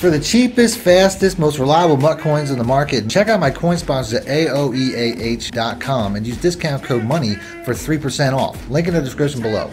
For the cheapest, fastest, most reliable MUT coins in the market, check out my coin sponsors at AOEAH.com and use discount code MONEY for 3% off. Link in the description below.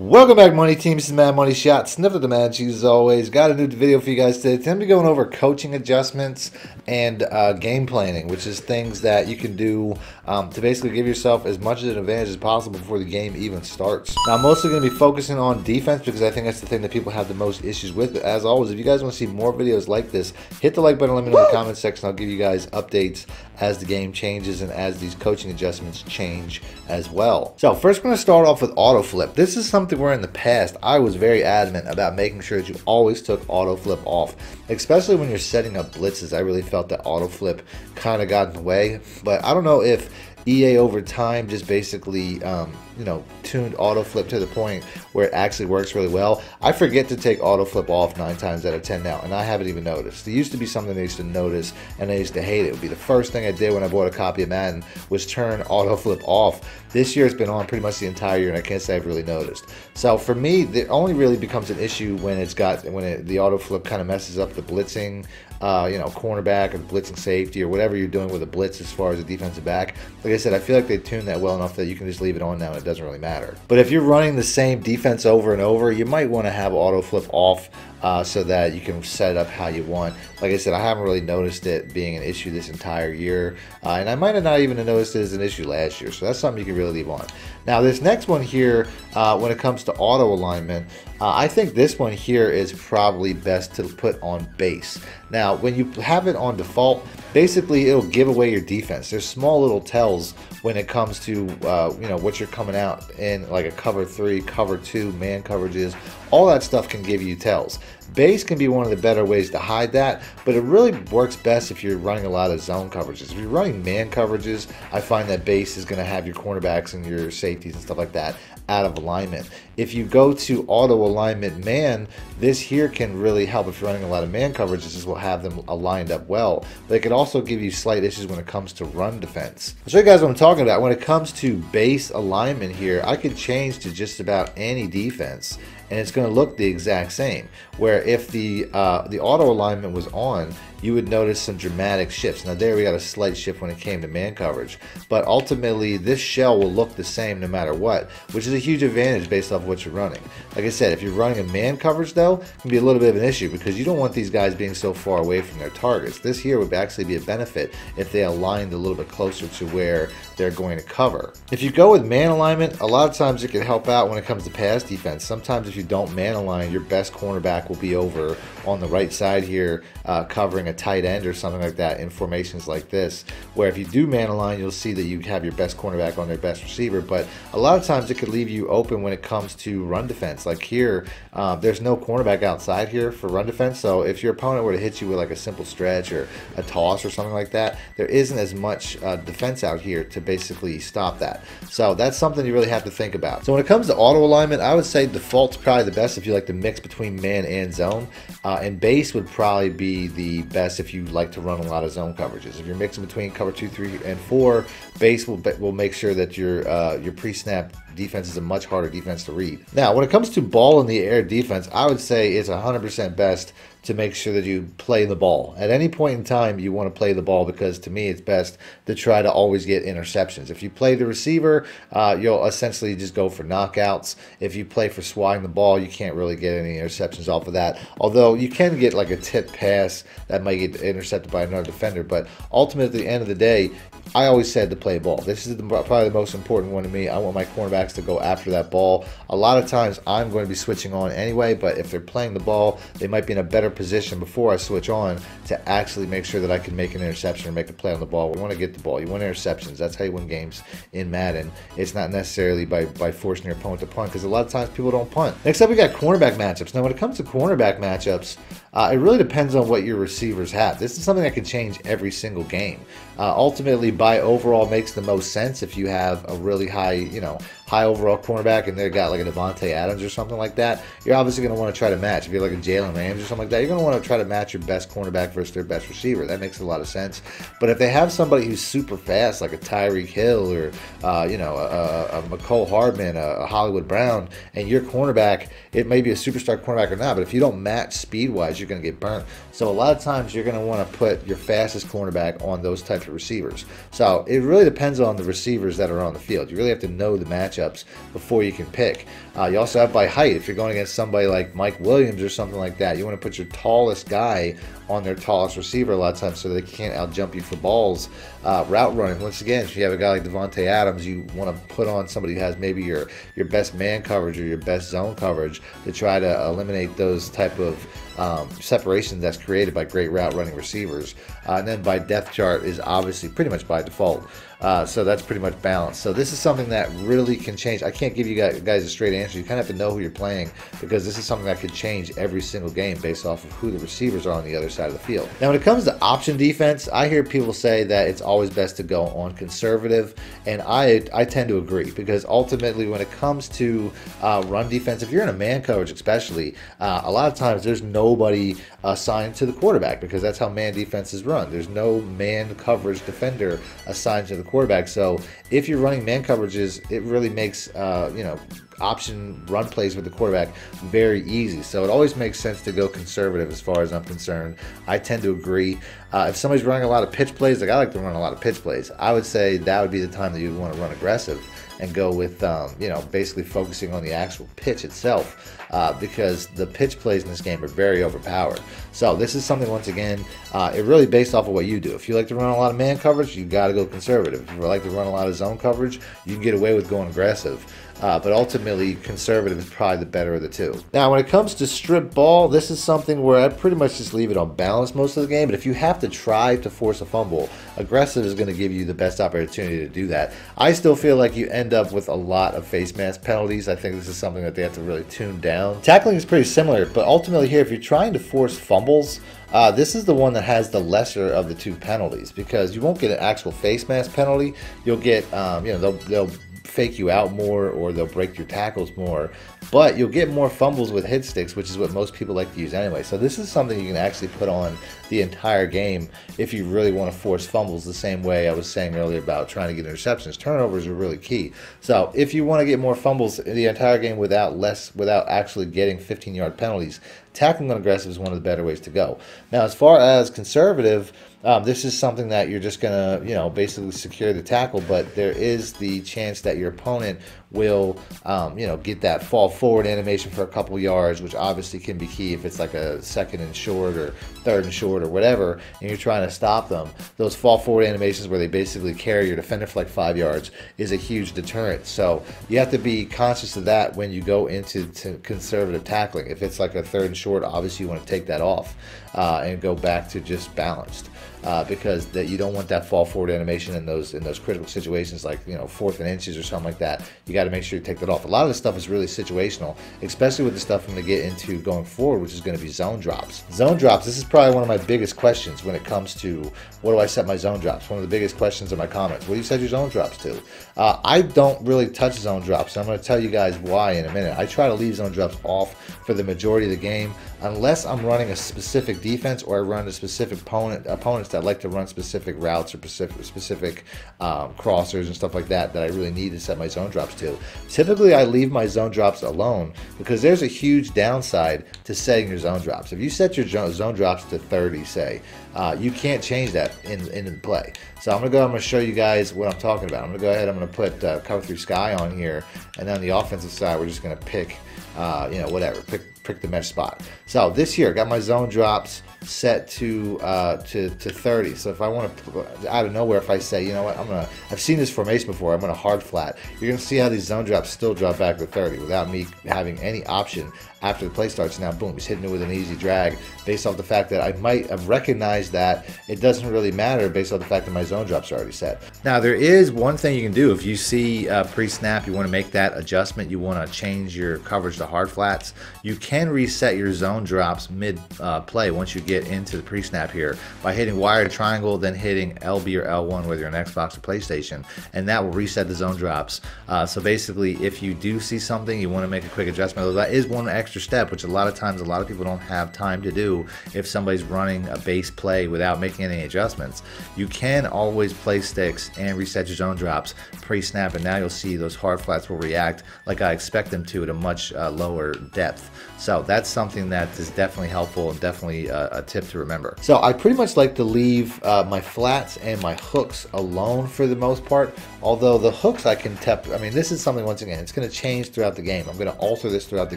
Welcome back, Money Team. This is Madden Moneyshot. Sniff the Mad Shoes, as always. Got a new video for you guys today. Today, I'm going to be going over coaching adjustments and uh, game planning, which is things that you can do um, to basically give yourself as much of an advantage as possible before the game even starts. Now, I'm mostly going to be focusing on defense because I think that's the thing that people have the most issues with. But as always, if you guys want to see more videos like this, hit the like button, let me know in the comment section. I'll give you guys updates as the game changes and as these coaching adjustments change as well. So first, we're going to start off with auto flip. This is something where in the past I was very adamant about making sure that you always took auto flip off, especially when you're setting up blitzes. I really felt that auto flip kind of got in the way, but I don't know if EA over time just basically, um, you know, tuned auto flip to the point where it actually works really well. I forget to take auto flip off nine times out of 10 now, and I haven't even noticed. It used to be something I used to notice and I used to hate it. It would be the first thing I did when I bought a copy of Madden was turn auto flip off. This year it's been on pretty much the entire year, and I can't say I've really noticed. So for me, it only really becomes an issue when it's got when it, the auto flip kind of messes up the blitzing uh, you know, cornerback or blitzing safety or whatever you're doing with a blitz as far as a defensive back. Like I said, I feel like they tuned that well enough that you can just leave it on now and it doesn't really matter. But if you're running the same defense over and over, you might want to have auto flip off uh, so that you can set up how you want. Like I said, I haven't really noticed it being an issue this entire year, uh, and I might have not even noticed it as an issue last year. So that's something you can really leave on. Now, this next one here, uh, when it comes to auto alignment, uh, I think this one here is probably best to put on base. Now, when you have it on default, basically it'll give away your defense. There's small little tells when it comes to uh, you know what you're coming out in, like a cover three, cover two, man coverages. All that stuff can give you tells. Base can be one of the better ways to hide that, but it really works best if you're running a lot of zone coverages. If you're running man coverages, I find that base is going to have your cornerbacks and your safeties and stuff like that out of alignment. If you go to auto alignment man, this here can really help if you're running a lot of man coverages. This will have them aligned up well. But it can also give you slight issues when it comes to run defense. I'll show you guys what I'm talking about. When it comes to base alignment here, I could change to just about any defense and it's going to look the exact same. Where if the uh, the auto alignment was on, you would notice some dramatic shifts. Now there we got a slight shift when it came to man coverage, but ultimately this shell will look the same no matter what, which is a huge advantage based off what you're running. Like I said, if you're running a man coverage though, it can be a little bit of an issue because you don't want these guys being so far away from their targets. This here would actually be a benefit if they aligned a little bit closer to where they're going to cover. If you go with man alignment, a lot of times it can help out when it comes to pass defense. Sometimes if you don't man align, your best cornerback will be over on the right side here uh, covering a tight end or something like that in formations like this, where if you do man align, you'll see that you have your best cornerback on their best receiver. But a lot of times it could leave you open when it comes to run defense. Like here, uh, there's no cornerback outside here for run defense. So if your opponent were to hit you with like a simple stretch or a toss or something like that, there isn't as much uh, defense out here to basically stop that. So that's something you really have to think about. So when it comes to auto alignment, I would say default's probably the best if you like to mix between man and zone. Uh, and base would probably be the best if you like to run a lot of zone coverages. If you're mixing between cover two, three, and four, base will will make sure that your uh, your pre-snap defense is a much harder defense to read. Now, when it comes to ball in the air defense, I would say it's 100% best to make sure that you play the ball. At any point in time, you want to play the ball because to me, it's best to try to always get interceptions. If you play the receiver, uh, you'll essentially just go for knockouts. If you play for swatting the ball, you can't really get any interceptions off of that. Although you can get like a tip pass that might get intercepted by another defender. But ultimately, at the end of the day, I always said to play ball. This is the, probably the most important one to me. I want my cornerbacks to go after that ball. A lot of times I'm going to be switching on anyway, but if they're playing the ball, they might be in a better position before I switch on to actually make sure that I can make an interception or make a play on the ball. We want to get the ball. You want interceptions. That's how you win games in Madden. It's not necessarily by, by forcing your opponent to punt because a lot of times people don't punt. Next up, we got cornerback matchups. Now, when it comes to cornerback matchups, Uh, it really depends on what your receivers have. This is something that can change every single game. Uh, ultimately, by overall makes the most sense if you have a really high, you know, high overall cornerback and they've got like a Davante Adams or something like that. You're obviously going to want to try to match. If you're like a Jalen Ramsey or something like that, you're going to want to try to match your best cornerback versus their best receiver. That makes a lot of sense. But if they have somebody who's super fast, like a Tyreek Hill or uh, you know a, a Mecole Hardman, a, a Hollywood Brown, and your cornerback, it may be a superstar cornerback or not, but if you don't match speed wise, you're going to get burnt. So a lot of times you're going to want to put your fastest cornerback on those types of receivers. So it really depends on the receivers that are on the field. You really have to know the matchups before you can pick. Uh, you also have by height. If you're going against somebody like Mike Williams or something like that, you want to put your tallest guy on their tallest receiver a lot of times so they can't outjump you for balls. Uh, route running, once again, if you have a guy like Davante Adams, you want to put on somebody who has maybe your your best man coverage or your best zone coverage to try to eliminate those type of um, separations that's created by great route running receivers. Uh, and then by depth chart is obviously pretty much by default. Uh, so that's pretty much balanced. So this is something that really can change. I can't give you guys a straight answer. You kind of have to know who you're playing because this is something that could change every single game based off of who the receivers are on the other side of the field. Now, when it comes to option defense, I hear people say that it's always best to go on conservative, and I I tend to agree because ultimately, when it comes to uh, run defense, if you're in a man coverage, especially, uh, a lot of times there's nobody assigned to the quarterback because that's how man defenses run. There's no man coverage defender assigned to the quarterback. So if you're running man coverages, it really makes uh, you know option run plays with the quarterback very easy. So it always makes sense to go conservative as far as I'm concerned. I tend to agree. Uh, if somebody's running a lot of pitch plays, like I like to run a lot of pitch plays, I would say that would be the time that you want to run aggressive and go with, um, you know, basically focusing on the actual pitch itself uh, because the pitch plays in this game are very overpowered. So this is something, once again, uh, it really based off of what you do. If you like to run a lot of man coverage, you got to go conservative. If you like to run a lot of zone coverage, you can get away with going aggressive. Uh, but ultimately, conservative is probably the better of the two. Now, when it comes to strip ball, this is something where I pretty much just leave it on balance most of the game. But if you have to try to force a fumble, aggressive is going to give you the best opportunity to do that. I still feel like you end up with a lot of face mask penalties. I think this is something that they have to really tune down. Tackling is pretty similar, but ultimately here, if you're trying to force fumbles, uh, this is the one that has the lesser of the two penalties because you won't get an actual face mask penalty. You'll get, um, you know, they'll, they'll fake you out more or they'll break your tackles more. But you'll get more fumbles with hit sticks, which is what most people like to use anyway. So this is something you can actually put on the entire game if you really want to force fumbles the same way I was saying earlier about trying to get interceptions. Turnovers are really key. So if you want to get more fumbles in the entire game without less without actually getting 15 yard penalties, tackling aggressive is one of the better ways to go. Now as far as conservative, um, this is something that you're just going to, you know, basically secure the tackle, but there is the chance that your opponent will, um, you know, get that fall forward animation for a couple yards, which obviously can be key if it's like a second and short or third and short or whatever, and you're trying to stop them. Those fall forward animations where they basically carry your defender for like five yards is a huge deterrent. So you have to be conscious of that when you go into conservative tackling. If it's like a third and short, obviously you want to take that off uh, and go back to just balanced uh, because that you don't want that fall forward animation in those in those critical situations like you know fourth and inches or something like that. You got to make sure you take that off. A lot of this stuff is really situational, especially with the stuff I'm going to get into going forward, which is going to be zone drops. Zone drops. This is probably one of my biggest questions when it comes to what do I set my zone drops. One of the biggest questions in my comments. What do you set your zone drops to? Uh, I don't really touch zone drops. So I'm going to tell you guys why in a minute. I try to leave zone drops off for the majority of the game unless I'm running a specific defense or I run a specific opponent opponents that like to run specific routes or specific specific um, crossers and stuff like that that I really need to set my zone drops to. Typically, I leave my zone drops alone because there's a huge downside to setting your zone drops. If you set your zone drops to 30, say, uh, you can't change that in in the play. So I'm gonna go. I'm gonna show you guys what I'm talking about. I'm gonna go ahead. I'm gonna put uh, cover three sky on here, and then on the offensive side, we're just gonna pick, uh, you know, whatever. Pick pick the mesh spot. So this year, got my zone drops set to uh, to to 30. So if I want to out of nowhere, if I say, you know what, I'm gonna, I've seen this formation before. I'm gonna hard flat. You're gonna see how these zone drops still drop back to 30 without me having any option after the play starts. Now, boom, he's hitting it with an easy drag based off the fact that I might have recognized that it doesn't really matter based off the fact that my zone drops are already set. Now, there is one thing you can do if you see uh, pre-snap, you want to make that adjustment, you want to change your coverage to hard flats. You can reset your zone drops mid uh, play once you get into the pre-snap here by hitting wired triangle, then hitting LB or L1 whether you're an Xbox or PlayStation, and that will reset the zone drops. Uh, so basically, if you do see something, you want to make a quick adjustment. That is one extra step, which a lot of times a lot of people don't have time to do if somebody's running a base play without making any adjustments. You can always play sticks and reset your zone drops pre-snap, and now you'll see those hard flats will react like I expect them to at a much uh, lower depth. So that's something that is definitely helpful and definitely a, a tip to remember. So I pretty much like to leave uh, my flats and my hooks alone for the most part. Although the hooks I can tap, I mean, this is something once again, it's going to change throughout the game. I'm going to alter this throughout the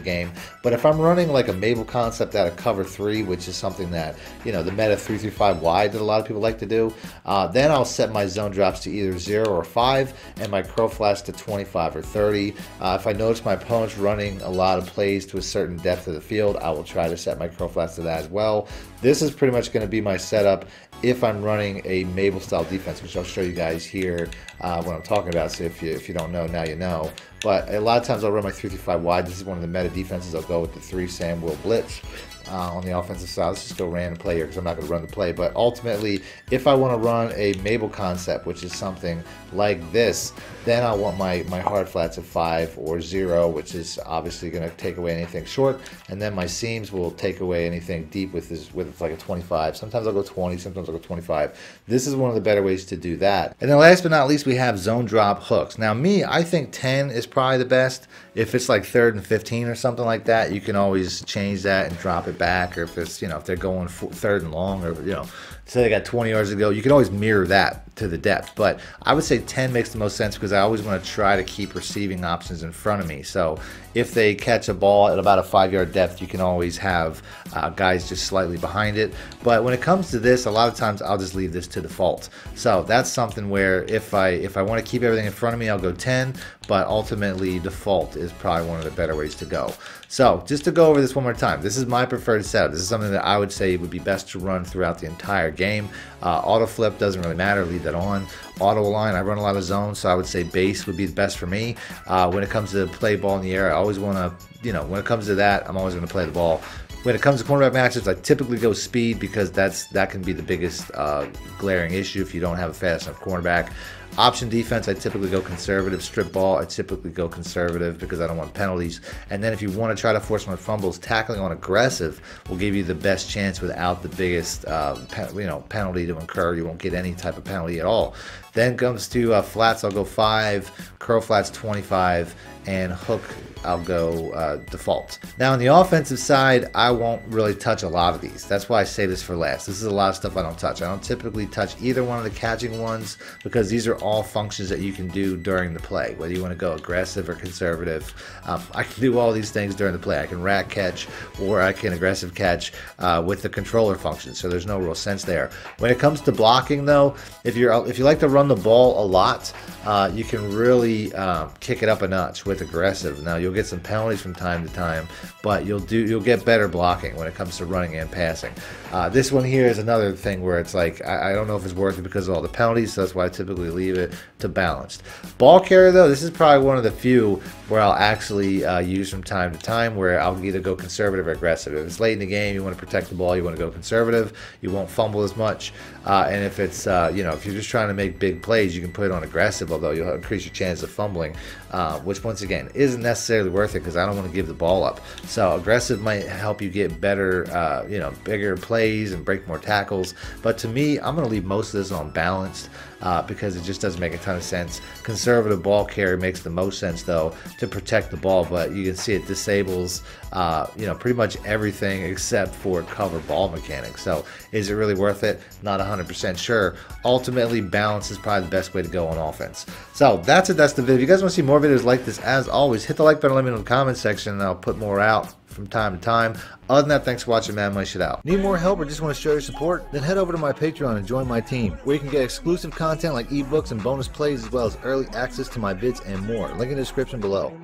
game. But if I'm running like a Mable concept out of cover three, which is something that, you know, the meta 335 wide that a lot of people like to do, uh, then I'll set my zone drops to either zero or five and my curl flats to 25 or 30. Uh, if I notice my opponent's running a lot of plays to a certain depth of the field, I will try to set my curl flats to that as well. This is pretty much going to be my setup if I'm running a Mable style defense, which I'll show you guys here uh, what I'm talking about. So if you if you don't know, now you know. But a lot of times I'll run my 335 wide. This is one of the meta defenses. I'll go with the three Sam Will blitz uh, on the offensive side. Let's just go random play here because I'm not going to run the play. But ultimately, if I want to run a Mable concept, which is something like this, then I want my, my hard flats of 5 or 0, which is obviously going to take away anything short. And then my seams will take away anything deep with this with like a 25. Sometimes I'll go 20, sometimes I'll go 25. This is one of the better ways to do that. And then last but not least, we have zone drop hooks. Now me, I think 10 is probably the best. If it's like third and 15 or something like that, you can always change that and drop it back. Or if it's, you know, if they're going third and long or, you know, say they got 20 yards to go, you can always mirror that to the depth. But I would say 10 makes the most sense because I always want to try to keep receiving options in front of me. So if they catch a ball at about a five yard depth, you can always have uh, guys just slightly behind it. But when it comes to this, a lot of times I'll just leave this to default. So that's something where if I if I want to keep everything in front of me, I'll go 10. But ultimately, default is probably one of the better ways to go. So just to go over this one more time, this is my preferred setup. This is something that I would say would be best to run throughout the entire game. Uh, auto flip doesn't really matter, leave that on. Auto align, I run a lot of zones, so I would say base would be the best for me. Uh, when it comes to play ball in the air, I always want to, you know, when it comes to that, I'm always going to play the ball. When it comes to cornerback matchups, I typically go speed because that's that can be the biggest uh, glaring issue if you don't have a fast enough cornerback. Option defense, I typically go conservative. Strip ball, I typically go conservative because I don't want penalties. And then if you want to try to force my fumbles, tackling on aggressive will give you the best chance without the biggest, uh, you know, penalty to incur. You won't get any type of penalty at all. Then comes to uh, flats, I'll go five, curl flats 25, and hook I'll go uh, default. Now on the offensive side, I won't really touch a lot of these. That's why I say this for last. This is a lot of stuff I don't touch. I don't typically touch either one of the catching ones because these are all functions that you can do during the play, whether you want to go aggressive or conservative. Um, I can do all these things during the play. I can RAC catch or I can aggressive catch uh, with the controller function, so there's no real sense there. When it comes to blocking though, if you're if you like to run the ball a lot, uh, you can really uh, kick it up a notch with aggressive. Now you'll get some penalties from time to time, but you'll do you'll get better blocking when it comes to running and passing. Uh, this one here is another thing where it's like I, I, don't know if it's worth it because of all the penalties, so that's why I typically leave it to balanced. Ball carrier though, this is probably one of the few where I'll actually uh, use from time to time where I'll either go conservative or aggressive. If it's late in the game, you want to protect the ball, you want to go conservative, you won't fumble as much. Uh, and if it's, uh, you know, if you're just trying to make big plays, you can put it on aggressive, although you'll increase your chance of fumbling, uh, which once again isn't necessarily worth it because I don't want to give the ball up. So aggressive might help you get better, uh, you know, bigger plays and break more tackles. But to me, I'm going to leave most of this on balanced uh, because it just doesn't make a ton of sense. Conservative ball carry makes the most sense though to protect the ball, but you can see it disables uh, you know pretty much everything except for cover ball mechanics. So is it really worth it? Not 100% sure. Ultimately, balance is probably the best way to go on offense. So that's it. That's the video. If you guys want to see more videos like this, as always, hit the like button. Let me know in the comment section, and I'll put more out from time to time. Other than that, thanks for watching Madden Moneyshot Out. Need more help or just want to show your support? Then head over to my Patreon and join my team, where you can get exclusive content like ebooks and bonus plays, as well as early access to my vids and more. Link in the description below.